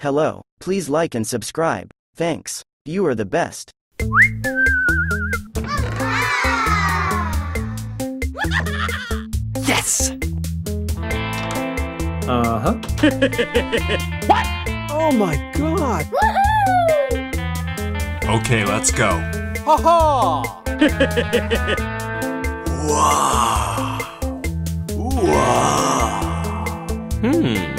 Hello, please like and subscribe. Thanks. You are the best. Yes! Uh huh. What? Oh my god! Okay, let's go. Ha ha! Hmm.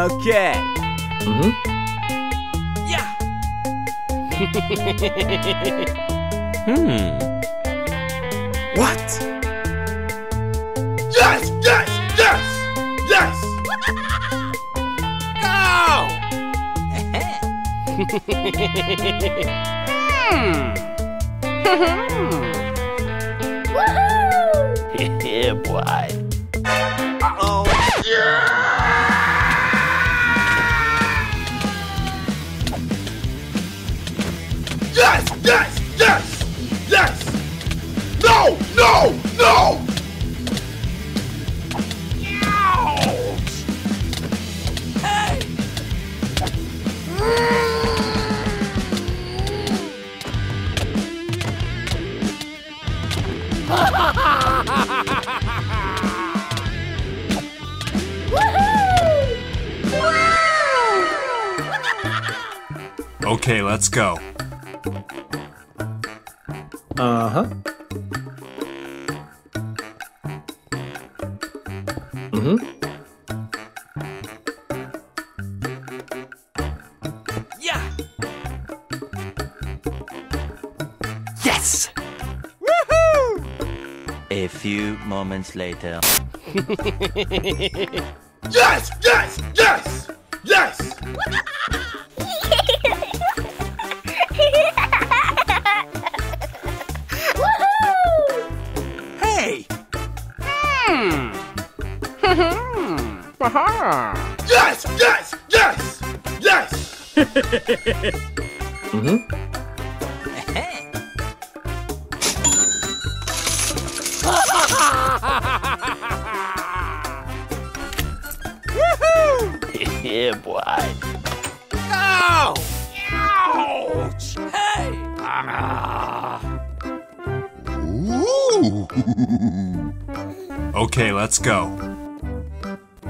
Okay. Mm-hmm. Yeah! Hmm. What? Yes, yes, yes, yes. Go! yeah, boy. Okay, let's go. Uh huh. Mm-hmm. Yeah! Yes! Woohoo! A few moments later. Yes, yes, yes, yes. Yes, yes, yes, yes. Mm-hmm. Yeah, boy. Go! Ouch! Hey! Ah. Okay, let's go.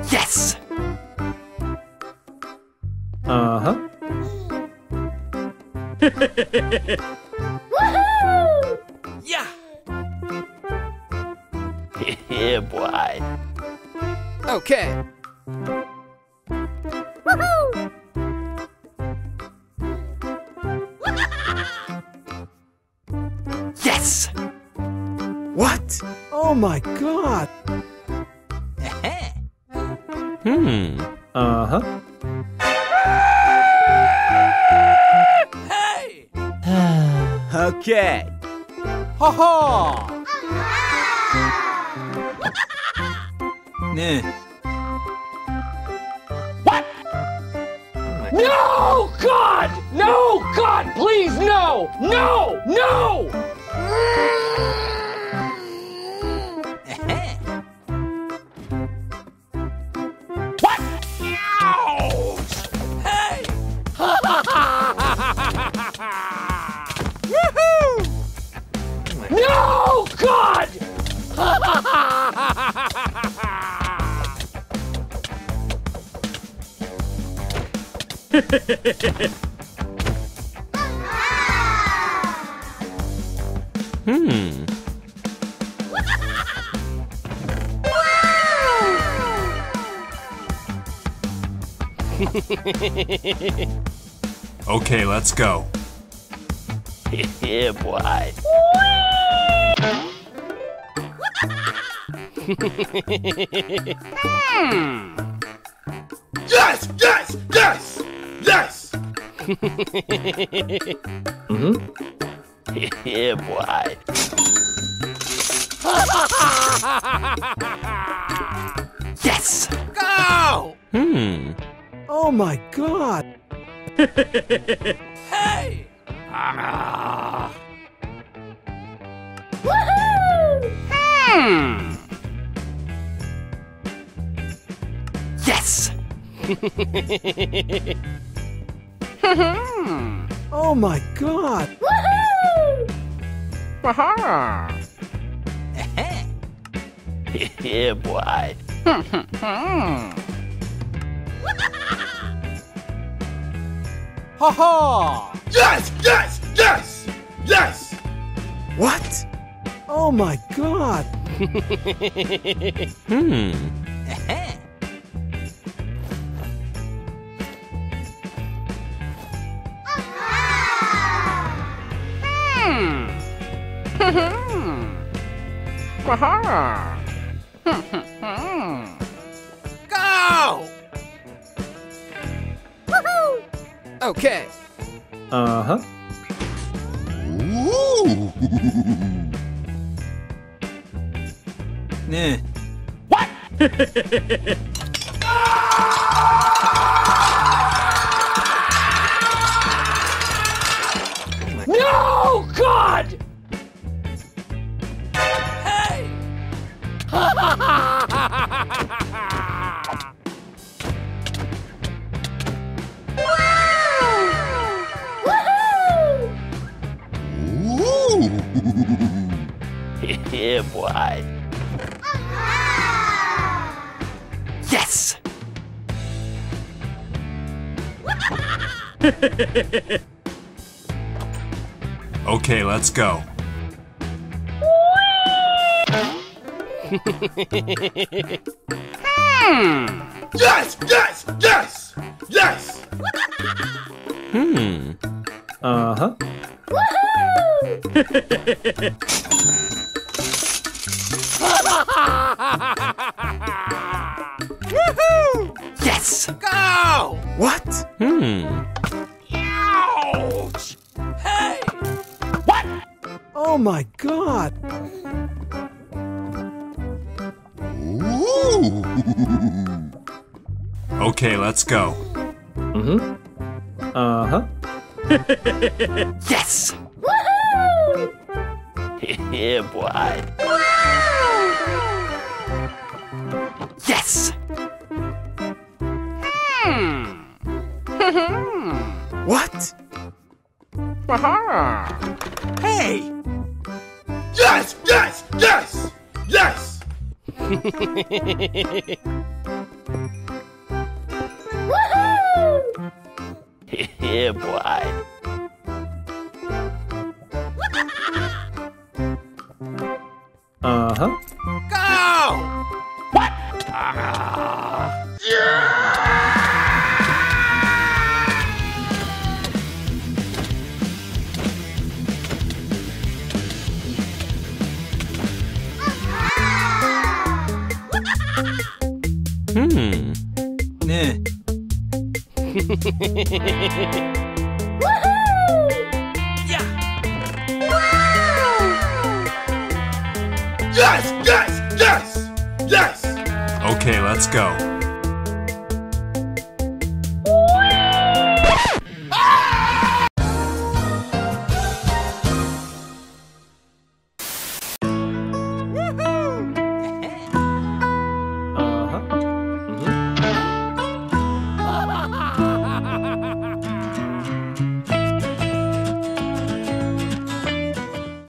Yes! Uh huh. Yeah! Yeah, boy. Okay. Yes! What? Oh my god! Hmm. Uh huh. Hey! Okay. Ha ha! Nah. What? No! God! No! God, please, no! No! No! Hmm. Okay, let's go. Yeah, boy. Yes, yes, yes. Mm-hmm. Yeah, boy. Yes! Go! Hmm. Oh my god! Hey! Ah. Hmm. Yes! Oh my god! Aha. yeah, boy. Ha ha! Yes! Yes! Yes! Yes! What? Oh my god! Hmm. Go! Okay. Uh huh. Nah. No! yeah, boy. Yes! Okay, let's go. hmm. Yes! Yes! Yes! Yes! Hmm. Uh huh. my god! Okay, let's go. Mm hmm. Uh huh. Yes! yeah, boy. Yes! What? Aha. Hey! yeah, boy. Yes! Yes! Yes! Yes! Okay, let's go.